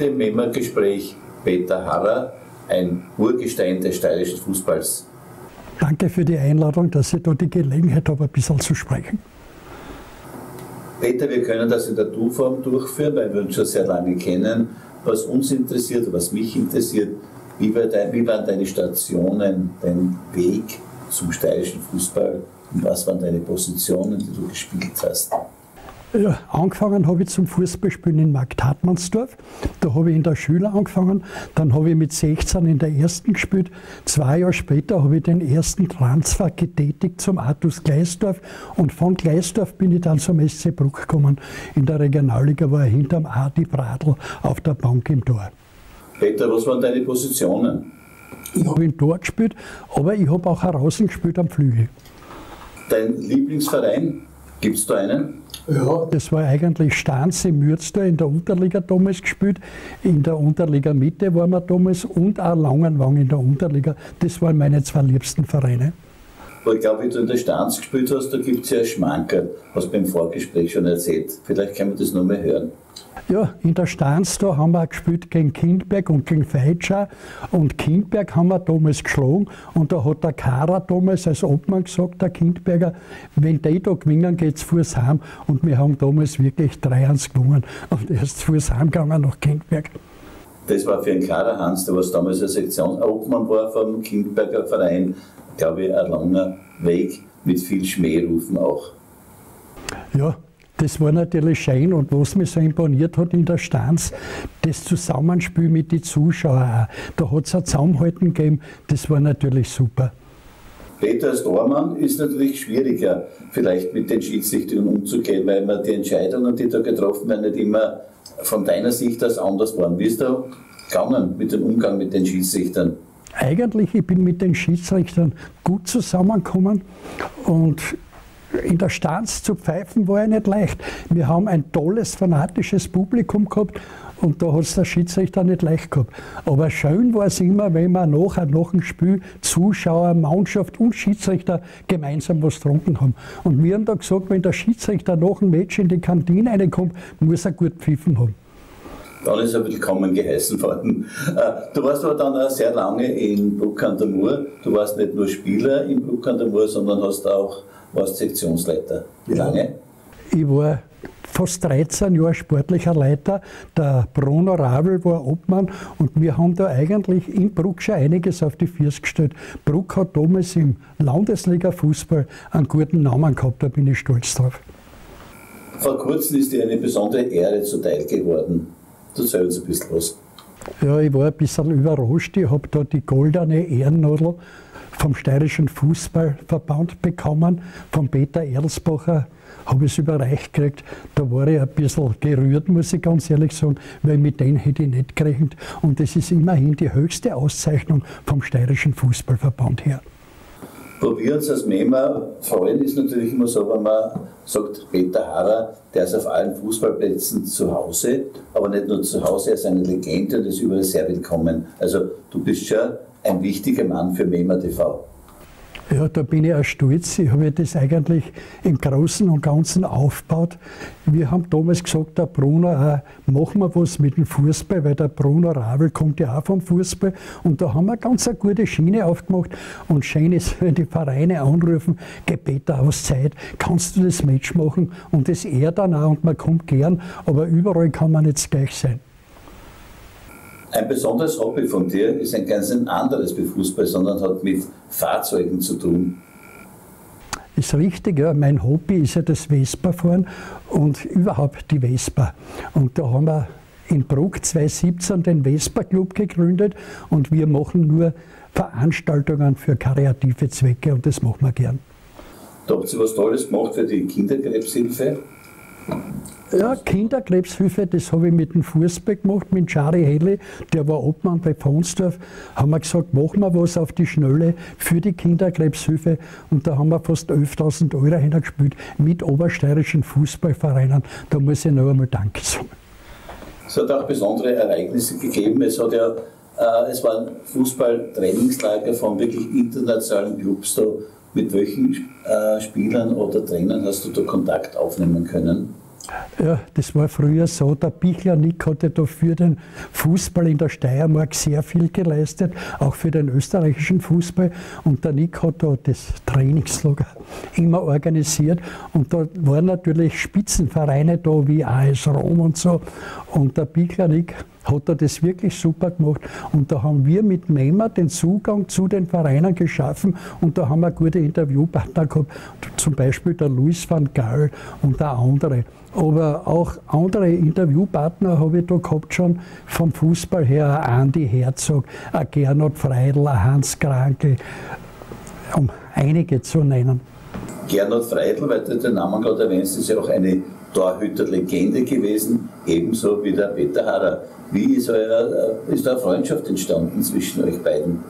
Heute im MEMA-Gespräch Peter Harrer, ein Urgestein des steirischen Fußballs. Danke für die Einladung, dass ich da die Gelegenheit habe, ein bisschen zu sprechen. Peter, wir können das in der Du-Form durchführen, weil wir uns schon sehr lange kennen. Was uns interessiert, was mich interessiert, wie, war dein, wie waren deine Stationen, dein Weg zum steirischen Fußball und was waren deine Positionen, die du gespielt hast? Ja, angefangen habe ich zum Fußballspielen in Markt Hartmannsdorf. Da habe ich in der Schule angefangen. Dann habe ich mit 16 in der ersten gespielt. Zwei Jahre später habe ich den ersten Transfer getätigt zum Artus Gleisdorf. Und von Gleisdorf bin ich dann zum SC Bruck gekommen. In der Regionalliga war ich hinterm Adi Bradl auf der Bank im Tor. Peter, was waren deine Positionen? Ich habe im Tor gespielt, aber ich habe auch heraus gespielt am Flügel. Dein Lieblingsverein, gibt es da einen? Ja, das war eigentlich Stanz im Mürztal in der Unterliga damals gespielt. In der Unterliga Mitte waren wir damals und auch Langenwang in der Unterliga. Das waren meine zwei liebsten Vereine. Aber ich glaube, wie du in der Stanz gespielt hast, da gibt es ja Schmankerl, du beim Vorgespräch schon erzählt. Vielleicht können wir das nochmal hören. Ja, in der Stanz da haben wir gespielt gegen Kindberg und gegen Feitscher. Und Kindberg haben wir damals geschlagen. Und da hat der Kara damals als Obmann gesagt, der Kindberger, wenn die da gewinnen, geht es Fuß heim. Und wir haben damals wirklich 3-1 gewonnen. Und er ist Fuß heimgegangen nach Kindberg. Das war für den Kara Hans, der was damals eine Sektion Obmann war vom Kindberger Verein, glaube ich, ein langer Weg mit viel Schmährufen auch. Ja, das war natürlich schön und was mich so imponiert hat in der Stanz, das Zusammenspiel mit den Zuschauern. Da hat es ein Zusammenhalten gegeben, das war natürlich super. Peter als Tormann ist natürlich schwieriger, vielleicht mit den Schiedsrichtern umzugehen, weil man die Entscheidungen, die da getroffen werden, nicht immer von deiner Sicht aus anders waren. Wie ist da gegangen mit dem Umgang mit den Schiedsrichtern? Eigentlich, ich bin mit den Schiedsrichtern gut zusammengekommen und in der Stanz zu pfeifen war ja nicht leicht. Wir haben ein tolles, fanatisches Publikum gehabt und da hat es der Schiedsrichter nicht leicht gehabt. Aber schön war es immer, wenn wir nachher, nach dem Spiel, Zuschauer, Mannschaft und Schiedsrichter gemeinsam was getrunken haben. Und wir haben da gesagt, wenn der Schiedsrichter nach dem Match in die Kantine reinkommt, muss er gut pfiffen haben. Dann ist er willkommen geheißen worden. Äh, du warst aber dann auch sehr lange in Bruck an der Mur. Du warst nicht nur Spieler in Bruck an der Mur, sondern hast auch warst Sektionsleiter. Wie lange? Ich war fast 13 Jahre sportlicher Leiter. Der Bruno Ravel war Obmann und wir haben da eigentlich in Bruck schon einiges auf die Füße gestellt. Bruck hat damals im Landesliga-Fußball einen guten Namen gehabt, da bin ich stolz drauf. Vor kurzem ist dir eine besondere Ehre zuteil geworden. Du erzähl uns ein bisschen was. Ja, ich war ein bisschen überrascht. Ich habe da die goldene Ehrennadel vom Steirischen Fußballverband bekommen, von Peter Erlsbacher habe ich es überreicht gekriegt. Da war ich ein bisschen gerührt, muss ich ganz ehrlich sagen, weil mit denen hätte ich nicht gerechnet. Und das ist immerhin die höchste Auszeichnung vom Steirischen Fußballverband her. Wo wir uns als MEMA freuen, ist natürlich immer so, wenn man sagt, Peter Harrer, der ist auf allen Fußballplätzen zu Hause, aber nicht nur zu Hause, er ist eine Legende und ist überall sehr willkommen. Also du bist schon ein wichtiger Mann für MEMA TV. Ja, da bin ich auch stolz. Ich habe das eigentlich im Großen und Ganzen aufgebaut. Wir haben damals gesagt, der Bruno, auch, machen wir was mit dem Fußball, weil der Bruno Ravel kommt ja auch vom Fußball. Und da haben wir ganz eine gute Schiene aufgemacht. Und schön ist, wenn die Vereine anrufen, geh Peter aus Zeit, kannst du das Match machen? Und das er dann auch und man kommt gern, aber überall kann man nicht gleich sein. Ein besonderes Hobby von dir ist ein ganz anderes wie Fußball, sondern hat mit Fahrzeugen zu tun. Ist richtig, ja. Mein Hobby ist ja das Vespa-Fahren und überhaupt die Vespa. Und da haben wir in Bruck 2017 den Vespa-Club gegründet und wir machen nur Veranstaltungen für kreative Zwecke und das machen wir gern. Da habt ihr was Tolles gemacht für die Kinderkrebshilfe. Ja, Kinderkrebshilfe, das habe ich mit dem Fußball gemacht, mit Jari Helle, der war Obmann bei Ponsdorf. Haben wir gesagt, machen wir was auf die Schnelle für die Kinderkrebshilfe. Und da haben wir fast 11.000 Euro hingespielt mit obersteirischen Fußballvereinen. Da muss ich noch einmal Danke sagen. Es hat auch besondere Ereignisse gegeben. Es, hat ja, äh, es waren Fußballtrainingslager von wirklich internationalen Clubs da. Mit welchen äh, Spielern oder Trainern hast du da Kontakt aufnehmen können? Ja, das war früher so. Der Bichler Nick hatte da für den Fußball in der Steiermark sehr viel geleistet, auch für den österreichischen Fußball. Und der Nick hat da das Trainingslager immer organisiert. Und da waren natürlich Spitzenvereine da wie AS Rom und so. Und der Bichler Nick hat er das wirklich super gemacht. Und da haben wir mit MEMA den Zugang zu den Vereinen geschaffen und da haben wir gute Interviewpartner gehabt, zum Beispiel der Luis van Gaal und auch andere. Aber auch andere Interviewpartner habe ich da gehabt schon vom Fußball her, ein Andi Herzog, Gernot Freidl, Hans Krankel, um einige zu nennen. Gernot Freidl, weil du den Namen gerade erwähnst, ist ja auch eine Torhüterlegende gewesen, ebenso wie der Peter Harrer. Wie ist, euer, ist da Freundschaft entstanden zwischen euch beiden?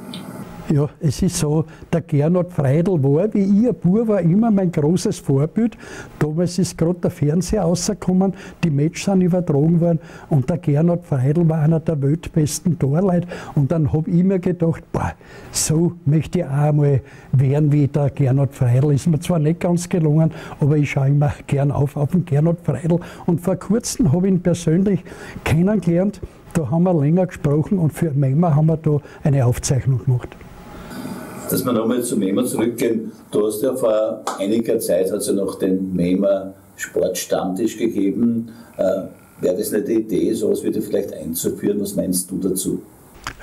Ja, es ist so, der Gernot Freidl war, wie ich, ein Bub, war immer mein großes Vorbild. Damals ist gerade der Fernseher rausgekommen, die Matches sind übertragen worden und der Gernot Freidl war einer der weltbesten Torleute. Und dann habe ich mir gedacht, boah, so möchte ich auch einmal werden wie der Gernot Freidl. Ist mir zwar nicht ganz gelungen, aber ich schaue immer gern auf, auf den Gernot Freidl. Und vor kurzem habe ich ihn persönlich kennengelernt. Da haben wir länger gesprochen und für Mema haben wir da eine Aufzeichnung gemacht dass wir nochmal zum MEMA zurückgehen. Du hast ja vor einiger Zeit ja noch den MEMA Sportstammtisch gegeben. Äh, Wäre das nicht die Idee, sowas wieder vielleicht einzuführen? Was meinst du dazu?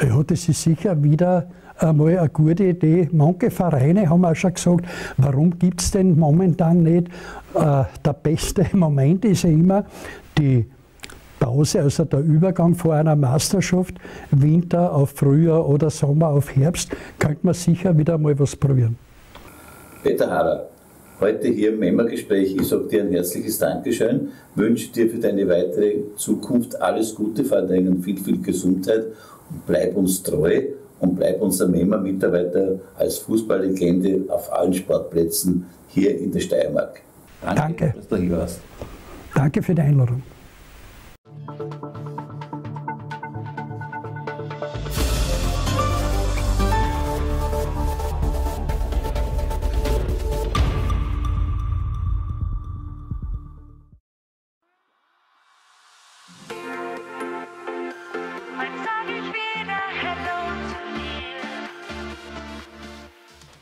Ja, das ist sicher wieder einmal eine gute Idee. Manche Vereine haben auch schon gesagt, warum gibt es denn momentan nicht? Äh, der beste Moment ist ja immer die Pause, also der Übergang vor einer Meisterschaft, Winter auf Frühjahr oder Sommer auf Herbst, könnte man sicher wieder mal was probieren. Peter Harrer, heute hier im MEMA-Gespräch. Ich sage dir ein herzliches Dankeschön, wünsche dir für deine weitere Zukunft alles Gute, vor allem viel, viel Gesundheit und bleib uns treu und bleib unser MEMA-Mitarbeiter als Fußballlegende auf allen Sportplätzen hier in der Steiermark. Danke, Danke. dass du hier warst. Danke für die Einladung.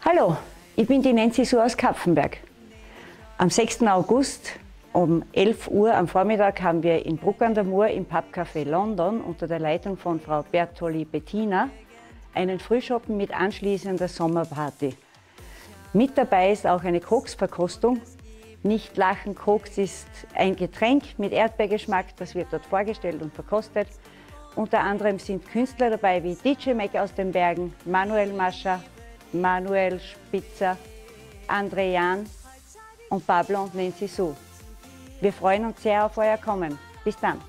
Hallo, ich bin die Nancy Su aus Kapfenberg. Am 6. August um 11 Uhr am Vormittag haben wir in Bruck an der Mur im Pubcafé London unter der Leitung von Frau Bertoli Bettina einen Frühschoppen mit anschließender Sommerparty. Mit dabei ist auch eine Koksverkostung. Nicht lachen, Koks ist ein Getränk mit Erdbeergeschmack, das wird dort vorgestellt und verkostet. Unter anderem sind Künstler dabei wie DJ Mac aus den Bergen, Manuel Mascha, Manuel Spitzer, André Jan und Pablo und Nancy Sue. Wir freuen uns sehr auf euer Kommen. Bis dann.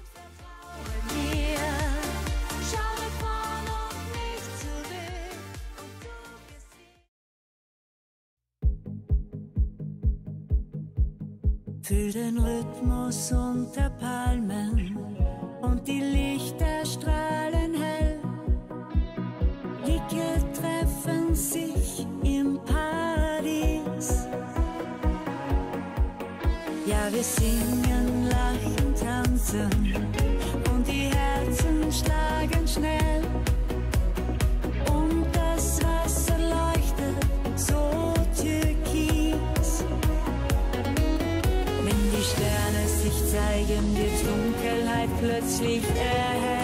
Fühl den Rhythmus unter Palmen und die Lichter strahlen hell. Blicke treffen sich Wir singen, lachen, tanzen und die Herzen schlagen schnell. Und das Wasser leuchtet so türkis. Wenn die Sterne sich zeigen, wird Dunkelheit plötzlich erhellt.